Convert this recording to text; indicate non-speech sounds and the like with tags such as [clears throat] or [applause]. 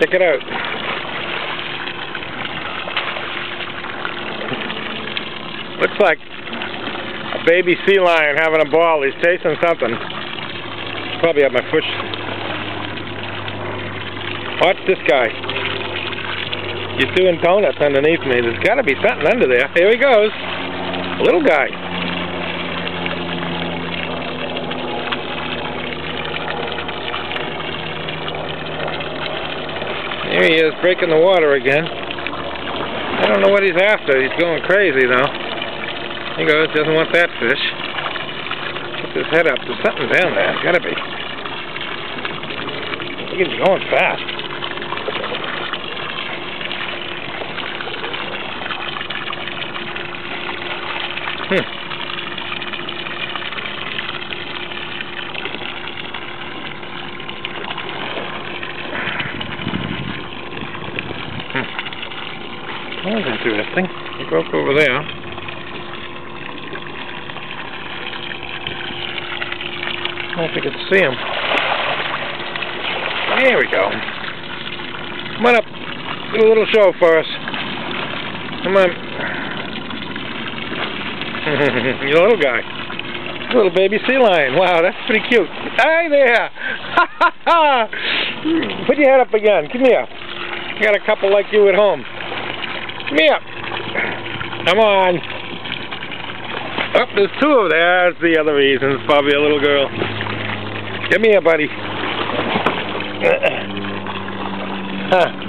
Check it out. Looks like a baby sea lion having a ball. He's chasing something. Probably at my foot. Watch this guy. He's doing donuts underneath me. There's got to be something under there. Here he goes. Little guy. Here he is, breaking the water again. I don't know what he's after. He's going crazy, though. He goes, doesn't want that fish. Puts his head up. There's something down there. It's Gotta be. At going fast. Hmm. That was interesting. He broke over there. I don't if you can see him. There we go. Come on up. Do a little show for us. Come on. [laughs] you little guy. Little baby sea lion. Wow, that's pretty cute. Hi there. [laughs] Put your head up again. Come here. I got a couple like you at home. Come here. Come on. Oh, there's two of them. That's the other reason. It's probably a little girl. Come here, buddy. [clears throat] Huh.